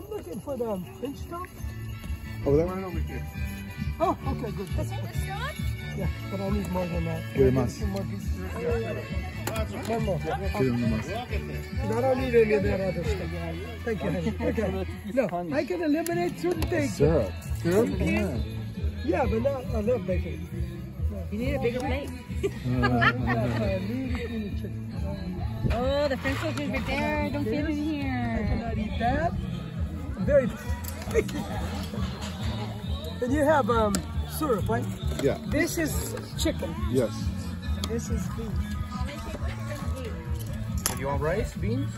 looking for the French toast? Over there? Right over here. Oh, okay, good. That's good. Yeah, but I need more than that. Quiere más. Some more pieces. One more. Quiere uno más. I don't need any of that other stuff. Thank you, honey. Okay. No, I can eliminate certain things. Syrup. Syrup? Yeah. Yeah, but not, I love bacon. You need a bigger plate. Oh, the French toast is right there. I don't fit in here. I cannot eat that. I'm very picky. And you have um, syrup, right? Yeah. This is chicken. Yes. This is beef. You want rice, beans?